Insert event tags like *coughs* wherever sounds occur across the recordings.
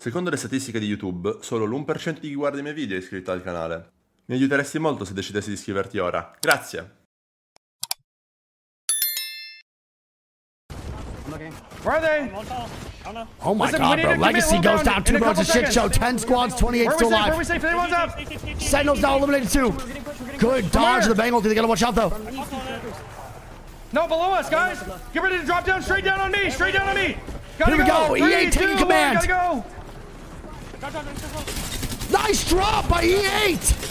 Secondo le statistiche di YouTube, solo l'1% di chi guarda i miei video è iscritto al canale. Mi aiuteresti molto se decidessi di iscriverti ora. Grazie! Where are they? Oh my Listen, god, bro. to Legacy goes down. Two in a shit show. 10 squads, 28 Where are we still? Where alive. we safe? Anyone's up? Sentinels now eliminated two. Good dodge of the Bengal. They gotta watch out though. No, below us, guys. Get ready to drop down straight down on me. Straight down on me. Gotta Here we go. Three, EA taking command. Gotta go. Nice drop by E E8.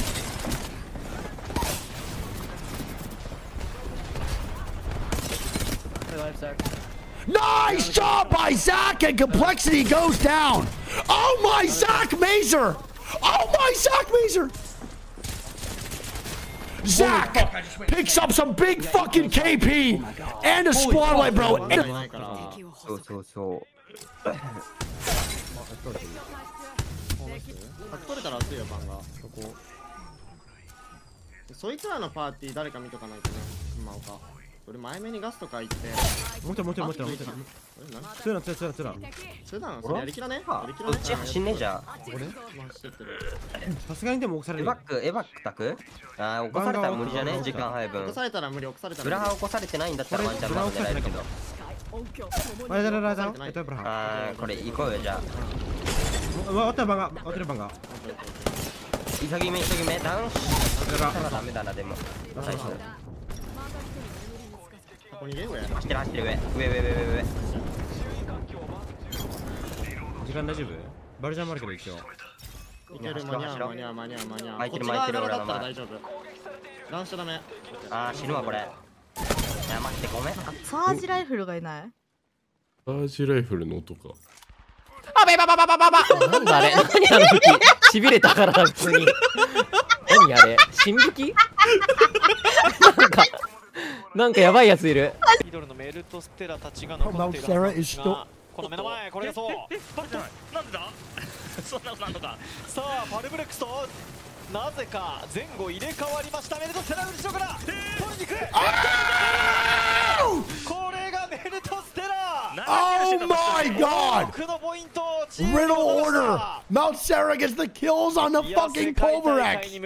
Nice job by Zach, and complexity goes down. Oh my Zach Mazer! Oh my Zach Mazer! Zach picks up some big fucking KP and a spotlight, bro. *coughs* *coughs* う。取れたら熱いよがそこ。そいつらのパーティー誰か見とかないとね。今岡。俺前目にガスとか行ってもう一人もう一人もう一人もう一人え何強いな。それやりきらね？やりきらね？こっち走んねえじゃん。俺走ってってる。さすがにでも起こされるエバック、エバックタクあー、起こされたら無理じゃね？時間配分。起こ。されたら無理起こされたブラら。無理ハ起こされてないんだったらワンチャンまだ狙えるけど。あこれ行こうよじゃあ。わ終わった番が終わってる番が急ぎ目急ぎ目ダウンしこれがたらダメだなでも。最初。ここに上上走ってる走ってる上。上上上上上。時間大丈夫バルジャンもあるけど一応いける間に合う間に合う間に合う間に合う巻いてるこっち側巻いてる側だったら俺の前大丈夫ランしちゃダメあー、死ぬわこれ。いや、待ってごめん。サージライフルがいないサージライフルの音か。なんだあれ。何あの武器？しびれたから普通に。何あれ？新武器？なんかなんかやばいやついる。ミドルのメルトステラたちが残っているはずですがこの目の前これがそう。なんでだそんなことなんのかさあパルブレックスとなぜか前後入れ替わりました。メルトステラ後ろから。取りに行く。これがメルトステラ Oh my god! Riddle order! Mount Sarah gets the kills on the fucking Pulverex!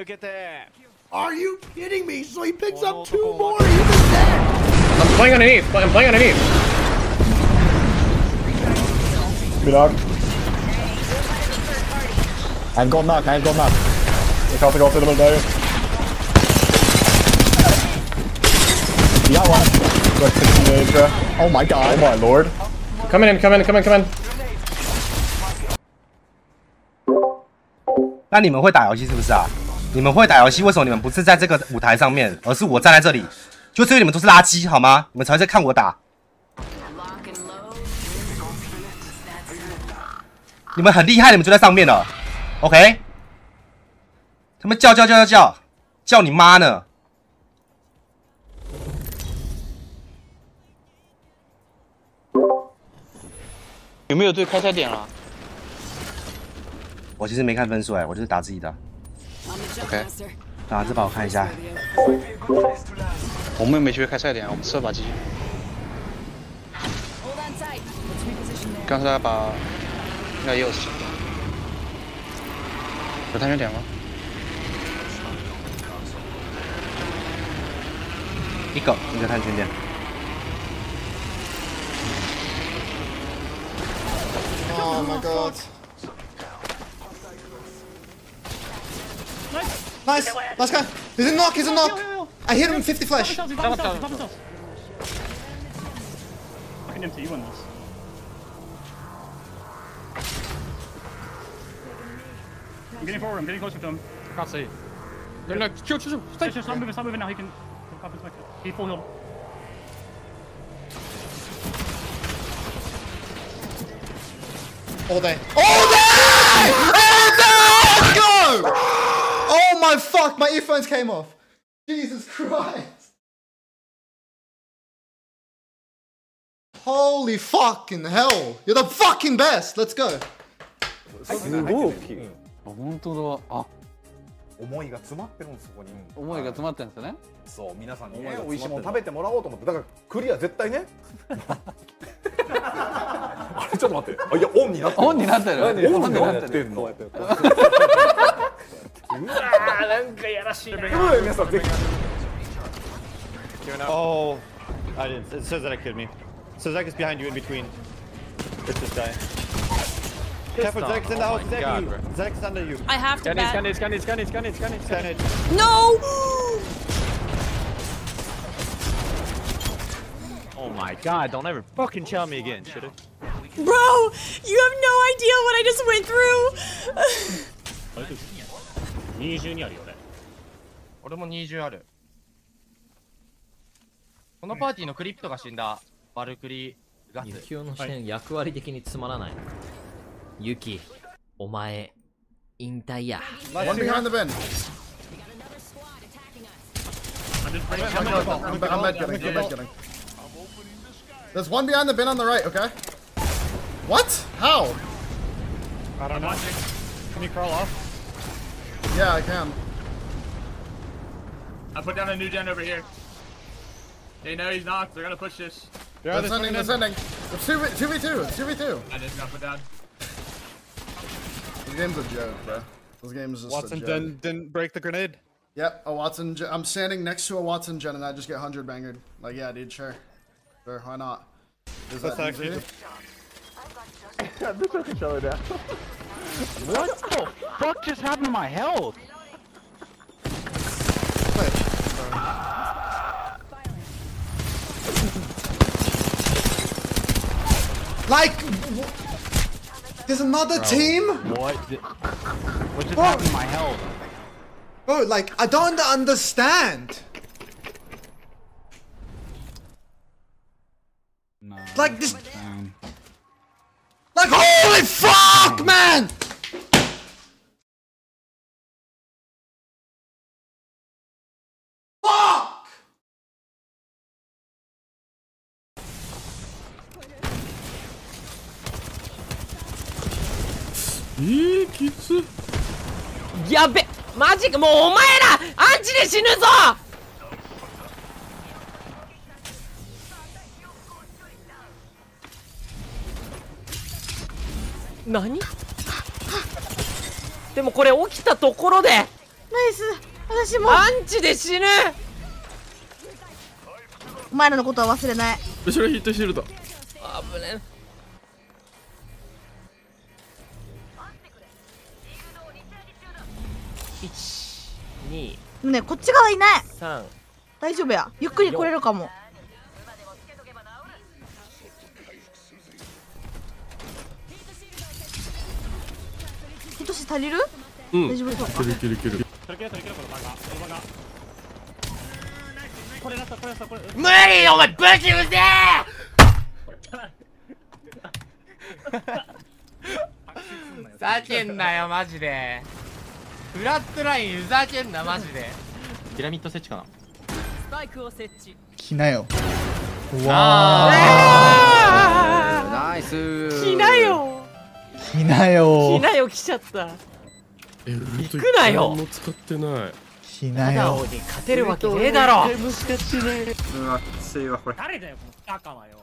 Are you kidding me? So he picks up two more, he's dead! I'm playing underneath, I'm playing underneath. Good dog. I have got knock, I have gold knock. Ik help ik altijd wel daar. Ja, one. One. Like 16 days, bro. Oh my god. Oh my lord. come in come in come in come in 那你们会打游戏是不是啊？你们会打游戏，为什么你们不是在这个舞台上面，而是我站在这里？就因为你们都是垃圾，好吗？你们才会在看我打。你们很厉害，你们就在上面了，OK？他们叫叫叫叫叫，叫你妈呢！有没有对开赛点了？我其实没看分数哎，我就是打自己的。OK，打这把我看一下。我们也没去开赛点，我们吃了把鸡。刚才他把应该也有吃，有探险点吗？一个一个探险点。Oh my god Nice! Nice guy! He's in knock, he's in knock! I hit him 50 flash! Fucking empty, you win this. I'm getting forward, I'm getting closer to him. I can't see no no chill chill chill Stay, stop moving, stop moving now, he can pop. He full healed. All day. All day! All day! Let's go! Oh my fuck, my earphones came off. Jesus Christ. Holy fucking hell. You're the fucking best. Let's go. すごい大きい。本当だ。あ、 思いが詰まってるんですそこに。思いが詰まってるんですよね。そう皆さんにね思いが美味しいもの食べてもらおうと思って。だからクリア絶対ね。あれちょっと待って。あいやオンになってる。オンになってる。オンにオンにななってるこうわーなんかやらしいな。皆さんぜひ Oh, I didn't. It says that I killed me. So Zach is behind you in between. It's this guy. Careful, Zach is in the house. Zach, you. Zach is under you. I have to Scan it, scan it, scan it, scan it, scan it, scan it, scan it. No! Oh my god, don't ever fucking tell me again, should it? Bro, you have no idea what I just went through. 20にあるよね俺も20あるこのパーティーのクリプトが死んだバルクリガスユキオの視点、役割的につまらない。ユキ、お前、引退や。 One behind the bin. I'm, I'm, I'm med getting, I'm med getting. There's one behind the bin on the right, okay? What? How? I don't know. Can you crawl off? Yeah, I can. I put down a new gen over here. They know he's knocked. They're gonna push this. They're sending, they're sending. It's 2v, 2v2, it's 2v2. I just got put down. This game's a joke, bro. This game's just Watson a joke. didn't, didn't break the grenade. Yep, a Wattson. Gen- I'm standing next to a Wattson gen and I just get 100 bangered. Like, yeah, dude, sure. Sure, why not? Is That's that actually easy? *laughs* This controller down. *laughs* what the fuck just happened to my health? Like, w- there's another team. What? the- What just Bro. happened to my health? Bro, like, I don't understand. Like this. Like, holy fuck, man! えー、きつやべマジかもうお前らアンチで死ぬぞ。何？でもこれ起きたところで。ナイス。私も。アンチで死ぬ。お前らのことは忘れない。後ろヒットシールド危ね2ねこっち側いない。3大丈夫や。ゆっくり来れるかも。今年足りる？うん。大丈夫そう。るいけるいける。取り切れ取り切れこの漫画この漫画これだったこれだった。これ無理お前ブチうぜふざけんなよマジでフラットラインふざけんなマジで。ピラミッド設置かな。スパイクを設置。来なよ。ナイス。来なよ。来なよ。来なよ来ちゃった。え行くなよ。も使ってない。来なよ。に勝てるわけねえだろ。難しい。ねうわきついわこれ。誰だよこの赤はよ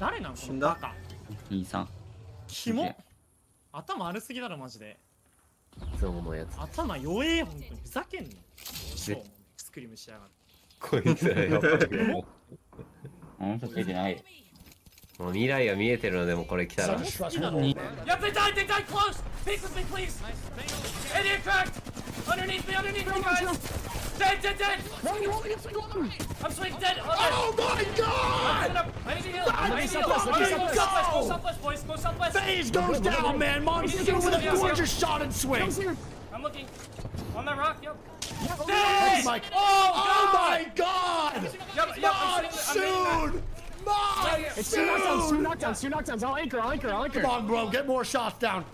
誰なんこのバカ。23キモ頭悪すぎだろマジで。そう思うやつ。頭弱え本当に。ふざけんのそうスクリームしやがって。こいつらやっぱりついてない。うもう未来が見えてるのでもこれ来たら。close! With me, please! Idiot cracked! Underneath me, underneath me, guys! Dead, dead, dead! I'm swinging dead! Oh my god! I need to heal! I need to heal! Alright, go southwest, go southwest, boys, go southwest! Phase goes down, man. Mom's He's doing a gorgeous shot and swing. I'm looking. On that rock, yep. Thanks, Dead! Oh Mike. Oh, Oh my god! Yep, yep, I'm Not swinging- I'm hitting soon! Not It's soon! two knockdowns, two knockdowns, two knockdowns. I'll anchor, I'll anchor, I'll anchor. Come on, bro. Get more shots down.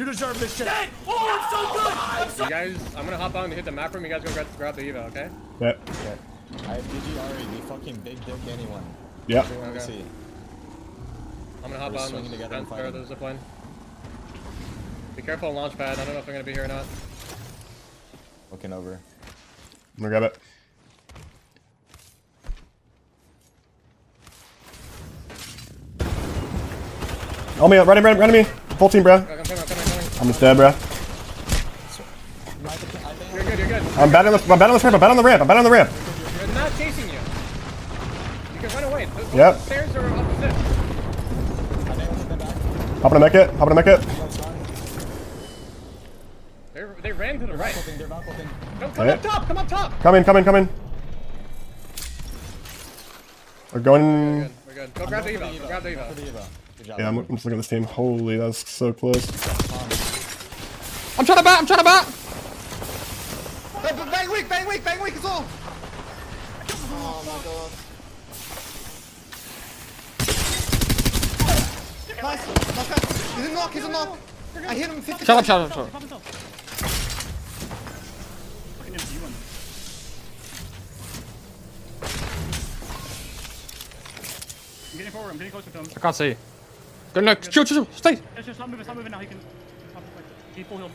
You deserve this shit. Dead. Oh, I'm so good. I'm so you guys, I'm gonna hop on and hit the map room. You guys go grab, grab the Evo, okay? Yep. Okay. I have DGRE. We fucking big dick anyone. Yep. Everyone okay. see. I'm gonna hop We're on this together and fire the zipline. Be careful on launch pad. I don't know if I'm gonna be here or not. Looking over. I'm gonna grab it. Help me up, right in, right in me. Full team, bro. Okay just dead, bro. You're good, you're good. I'm bad on the, I'm bad on the ramp. I'm bad on the ramp. I'm bad on the ramp. They're not chasing you. You can run away. The, Yep. the stairs are opposite. Hopping a mech it. Hopping a mech it. They're, they ran to the right. No, come Okay. up top, come up top. Coming, coming, coming. We're going. We're good. Go grab the Evo. Go grab the Evo. Yeah, I'm, I'm just looking at this team. Holy, that's so close. I'm trying to bat, I'm trying to bat. Bang weak, bang weak, bang weak as well. Oh my god. Nice. Nice. He's a knock, he's a knock. I hit him 50 Shut up, shut up, shut up. I'm getting forward, I'm getting closer to him. I can't see. Go no, shoot, shoot, shoot, stay. Just, just stop moving, stop moving now. He can. He's full